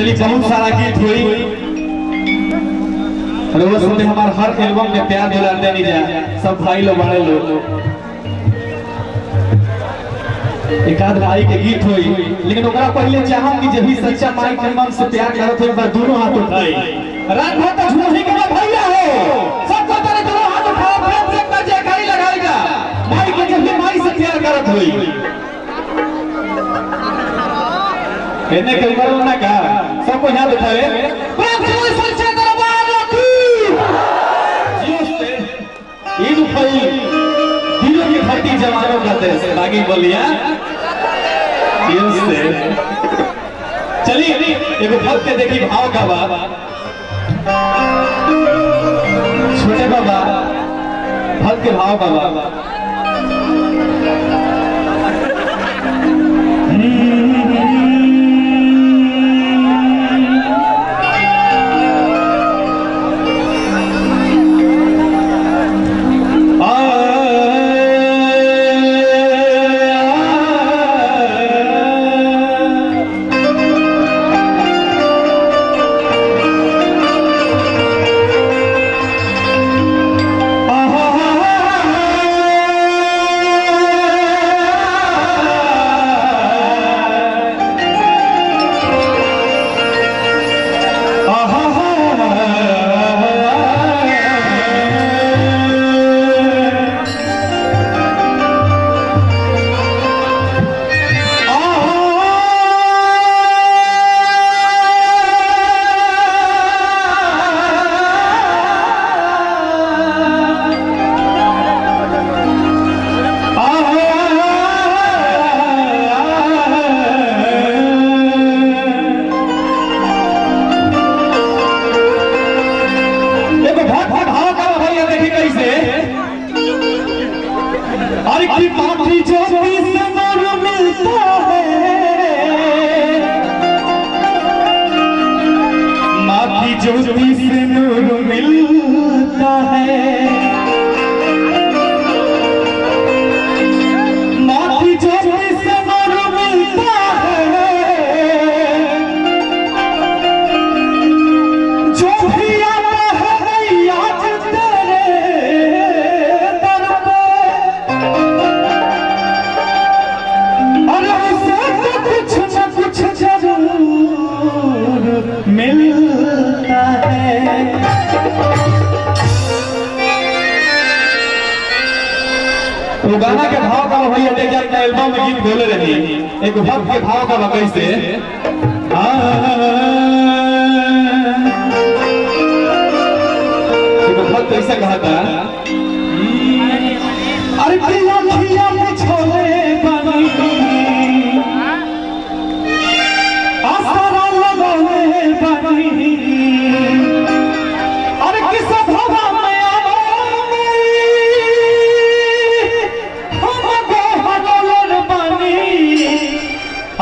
चलिए, बहुत सारा गीत हुई। और वो सुनते हमारे हर एल्बम के प्यार दुलार देनी जा सब भाई लोग, बड़े लोग। एक आध भाई के गीत हुई। लेकिन ओकरा पहले चाहम कि जब भी सच्चा माई के मन से प्यार करत हो एक बार दोनों हाथ उठाई। रात भर तक झूठी के भैया हो। सबको तेरे दोनों हाथ उठाओ प्रेम से कर जयकारी लगाएगा। माई के जब भी माई से प्यार करत हुई। कहने के ऊपर ना का सबको हाथ उठावे दरबार की धरती जवानों का देश बोलिया चलिए एगो भक्त के देखी भाव का बा छोटे बाबा भक्त के भाव का में बोले रही एक भक्त के भाव का कैसे से। भक्त ऐसा कहा था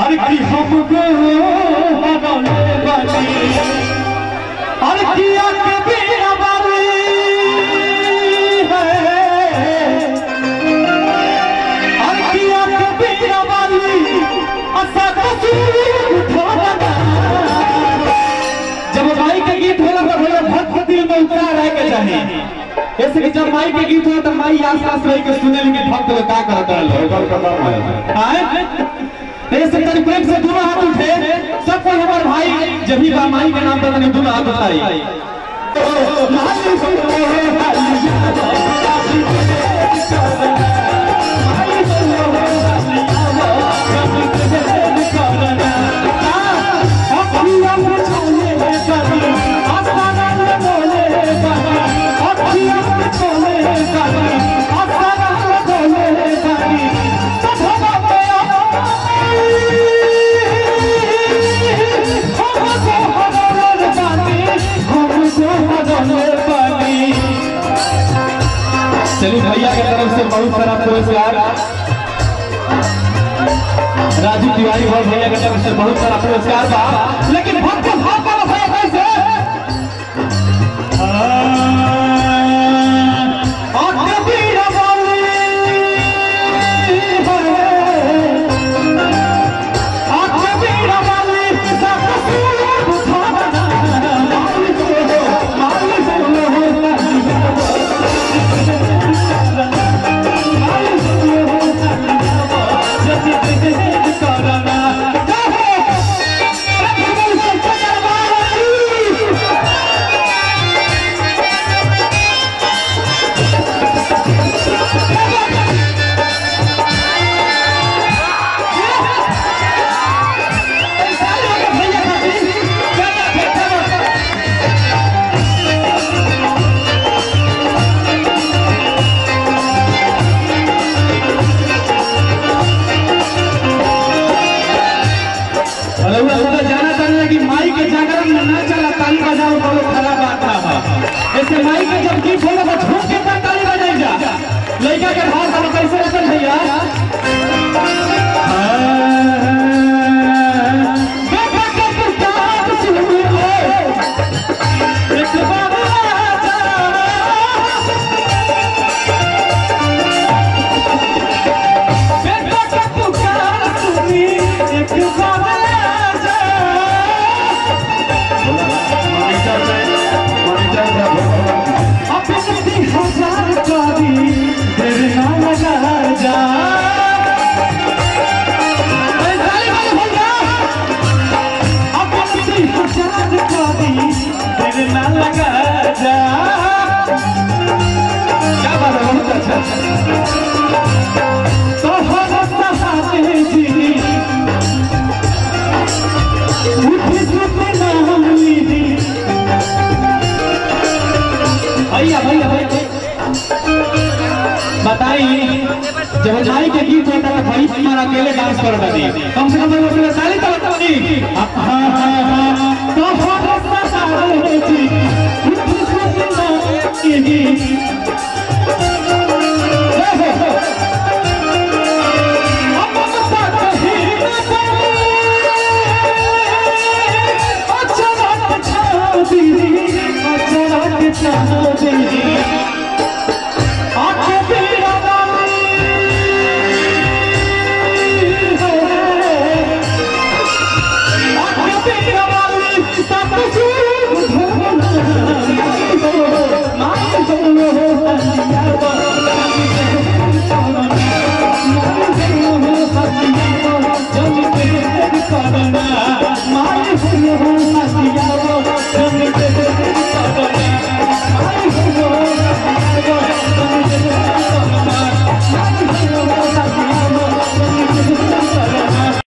अरे की हम गो बनी। अरे किया के बिना बारी है। अरे किया के बिना बारी असा कसूर उठाना जब माई के गीत होला तो भैया भक्त दिल में उतार रहे के चाहे। ऐसे कि जब माई के गीत हो तो माई आस पास रह के सुने लेकिन भक्त लोग का करता है। हाँ ऐसे तनी प्रेम से दोनों हाथ उठे। सब कोई हमारे भाई जब भी माई के नाम पर तनी दोनों हाथ उठाई बहुत सारा पुरस्कार राजू तिवारी और भैया की तरफ़ बहुत सारा पुरस्कार बा लेकिन भक्त रउआ सब जाना चाहिए कि माई के जागरण में ना चला, ताली बजाओ बहुत खराब बात है ऐसे माई के जब गीत होला तो झूम के ताली बजाई जा। लड़का के भाव सब कैसे रखल बेटा जब भाई के गीत होता है भाई हमारा अकेले डांस कर दी कम से कम मैं उसमें ताली तो बता दी हाँ तो हो रस्ता सारे जी उठ सुना ये